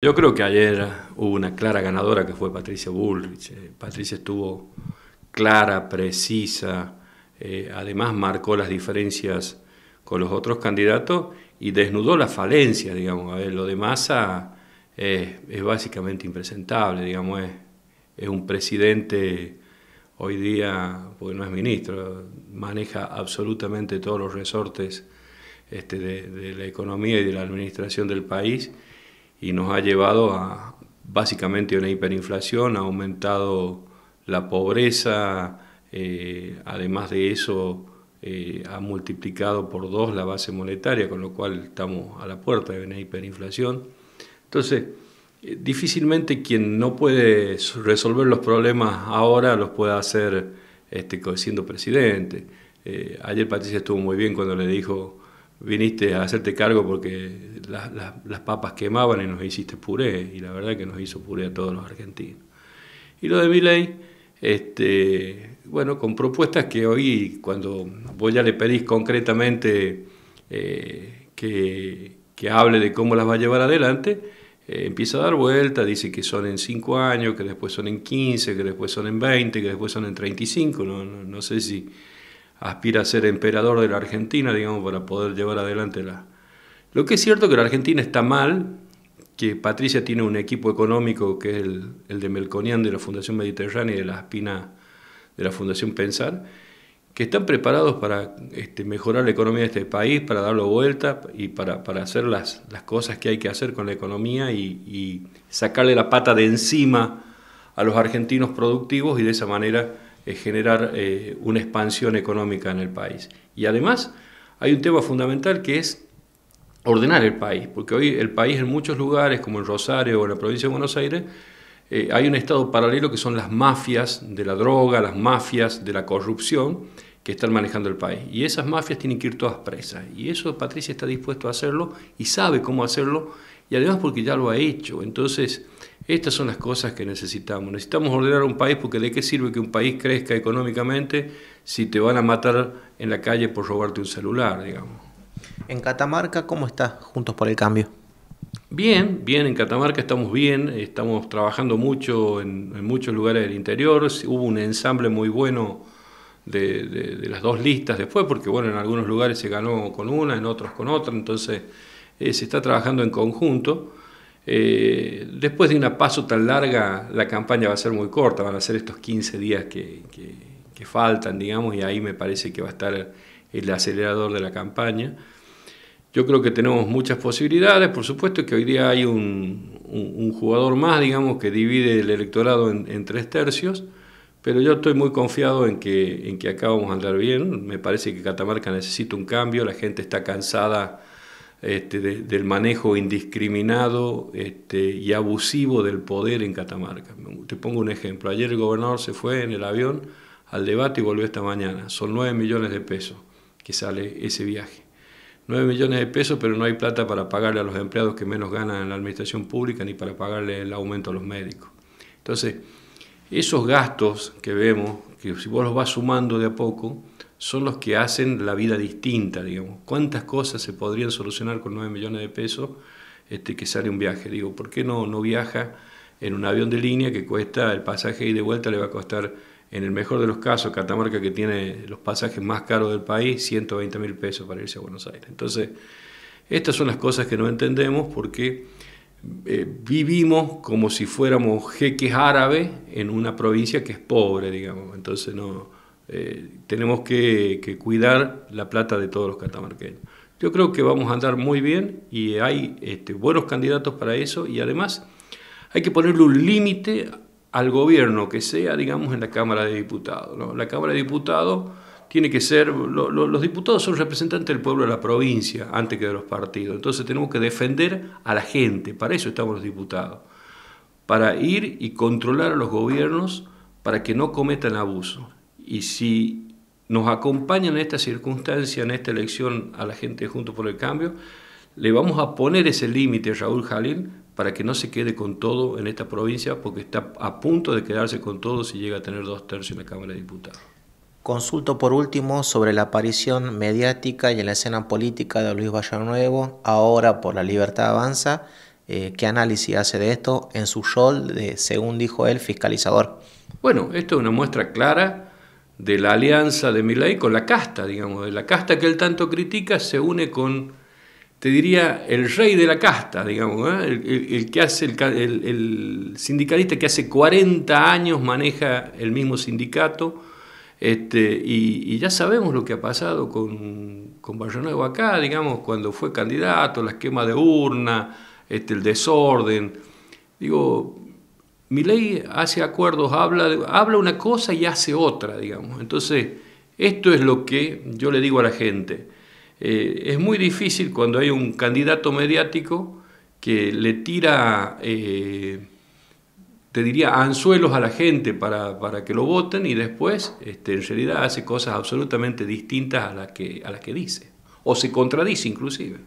Yo creo que ayer hubo una clara ganadora que fue Patricia Bullrich. Eh, Patricia estuvo clara, precisa, eh, además marcó las diferencias con los otros candidatos y desnudó la falencia, digamos. Lo de Massa es básicamente impresentable, digamos, es, un presidente hoy día, porque no es ministro, maneja absolutamente todos los resortes este, de la economía y de la administración del país y nos ha llevado a básicamente una hiperinflación, ha aumentado la pobreza, eh, además de eso eh, ha multiplicado por dos la base monetaria, con lo cual estamos a la puerta de una hiperinflación. Entonces, eh, difícilmente quien no puede resolver los problemas ahora los pueda hacer este, siendo presidente. ayer Patricia estuvo muy bien cuando le dijo viniste a hacerte cargo porque las papas quemaban y nos hiciste puré, y la verdad que nos hizo puré a todos los argentinos. Y lo de mi ley, este, bueno, con propuestas que hoy, cuando vos ya le pedís concretamente eh, que, que, hable de cómo las va a llevar adelante, eh, empieza a dar vuelta, dice que son en 5 años, que después son en 15, que después son en 20, que después son en 35, no, no, no sé si aspira a ser emperador de la Argentina, digamos, para poder llevar adelante la... Lo que es cierto que la Argentina está mal, que Patricia tiene un equipo económico que es el, de Melconian de la Fundación Mediterránea y de la Espina de la Fundación Pensar, que están preparados para este, mejorar la economía de este país, para darlo vuelta y para, para hacer las, las, cosas que hay que hacer con la economía y, sacarle la pata de encima a los argentinos productivos y de esa manera generar eh, una expansión económica en el país. Y además hay un tema fundamental que es ordenar el país, porque hoy el país en muchos lugares, como en Rosario o en la provincia de Buenos Aires, eh, hay un estado paralelo que son las mafias de la droga, las mafias de la corrupción que están manejando el país. Y esas mafias tienen que ir todas presas. Y eso Patricia está dispuesto a hacerlo y sabe cómo hacerlo, y además porque ya lo ha hecho. Entonces, estas son las cosas que necesitamos. Necesitamos ordenar un país porque de qué sirve que un país crezca económicamente si te van a matar en la calle por robarte un celular, digamos. En Catamarca, ¿cómo está Juntos por el Cambio? Bien, bien, en Catamarca estamos bien, estamos trabajando mucho en, muchos lugares del interior, hubo un ensamble muy bueno de, las dos listas después, porque bueno, en algunos lugares se ganó con una, en otros con otra, entonces eh, se está trabajando en conjunto. Eh, después de una paso tan larga, la campaña va a ser muy corta, van a ser estos 15 días que, faltan, digamos, y ahí me parece que va a estar el acelerador de la campaña. Yo creo que tenemos muchas posibilidades, por supuesto que hoy día hay un, jugador más, digamos, que divide el electorado en, tres tercios, pero yo estoy muy confiado en que, en que acá vamos a andar bien. Me parece que Catamarca necesita un cambio, la gente está cansada este, del manejo indiscriminado este, y abusivo del poder en Catamarca. Te pongo un ejemplo. Ayer el gobernador se fue en el avión al debate y volvió esta mañana. Son 9 millones de pesos que sale ese viaje. 9 millones de pesos, pero no hay plata para pagarle a los empleados que menos ganan en la administración pública ni para pagarle el aumento a los médicos. Entonces, esos gastos que vemos, que si vos los vas sumando de a poco, son los que hacen la vida distinta, digamos. ¿Cuántas cosas se podrían solucionar con 9 millones de pesos este, que sale un viaje? Digo, ¿por qué no, no viaja en un avión de línea que cuesta el pasaje y de vuelta le va a costar, en el mejor de los casos, Catamarca que tiene los pasajes más caros del país, 120 mil pesos para irse a Buenos Aires? Entonces, estas son las cosas que no entendemos porque eh, vivimos como si fuéramos jeques árabes en una provincia que es pobre, digamos. Entonces no eh, tenemos que, cuidar la plata de todos los catamarqueños. Yo creo que vamos a andar muy bien y hay este, buenos candidatos para eso y además hay que ponerle un límite al gobierno que sea, digamos, en la Cámara de Diputados. La Cámara de Diputados tiene que ser, los diputados son representantes del pueblo de la provincia antes que de los partidos, entonces tenemos que defender a la gente, para eso estamos los diputados, para ir y controlar a los gobiernos para que no cometan abuso. Y si nos acompañan en esta circunstancia, en esta elección a la gente junto por el cambio, le vamos a poner ese límite Raúl Jalín para que no se quede con todo en esta provincia, porque está a punto de quedarse con todo si llega a tener dos tercios en la Cámara de Diputados. Consulto por último sobre la aparición mediática y en la escena política de Luis Nuevo, ahora por la Libertad Avanza, Eh, ¿Qué análisis hace de esto en su rol de, según dijo él, fiscalizador? Bueno, esto es una muestra clara de la alianza de Milei con la casta, digamos, de la casta que él tanto critica se une con, te diría, el rey de la casta, digamos, ¿eh? el, que hace el, sindicalista que hace 40 años maneja el mismo sindicato, este, y, ya sabemos lo que ha pasado con, con Nuevo acá, digamos, cuando fue candidato, la esquema de urna, este, el desorden. Digo, mi ley hace acuerdos, habla, habla una cosa y hace otra, digamos. Entonces, esto es lo que yo le digo a la gente. Eh, es muy difícil cuando hay un candidato mediático que le tira, eh, te diría, anzuelos a la gente para, para que lo voten y después este, en realidad hace cosas absolutamente distintas a las que, a las que dice, o se contradice inclusive.